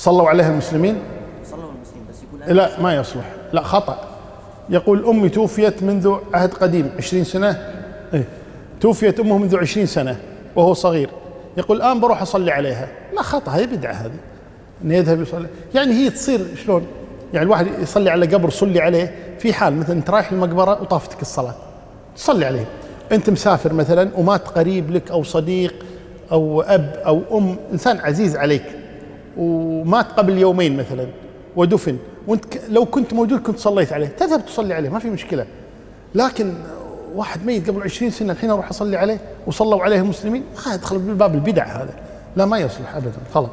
صلوا عليها المسلمين؟ صلوا المسلمين بس يقول لا ما يصلح. لا خطأ. يقول أمي توفيت منذ عهد قديم عشرين سنة. إيه. توفيت أمه منذ عشرين سنة وهو صغير. يقول الآن بروح أصلي عليها. لا خطأ. هي بدعة هذه. أنه يذهب يصلي. يعني هي تصير شلون؟ يعني الواحد يصلي على قبر صلي عليه. في حال مثلا أنت رايح المقبرة وطافتك الصلاة. تصلي عليه. أنت مسافر مثلا ومات قريب لك أو صديق أو أب أو أم إنسان عزيز عليك. ومات قبل يومين مثلا ودفن. وانت لو كنت موجود كنت صليت عليه. تذهب تصلي عليه ما في مشكلة. لكن واحد ميت قبل عشرين سنة الحين أروح أصلي عليه وصلوا عليه المسلمين هذا يدخل بباب البدع هذا. لا ما يصلح ابدا خلاص.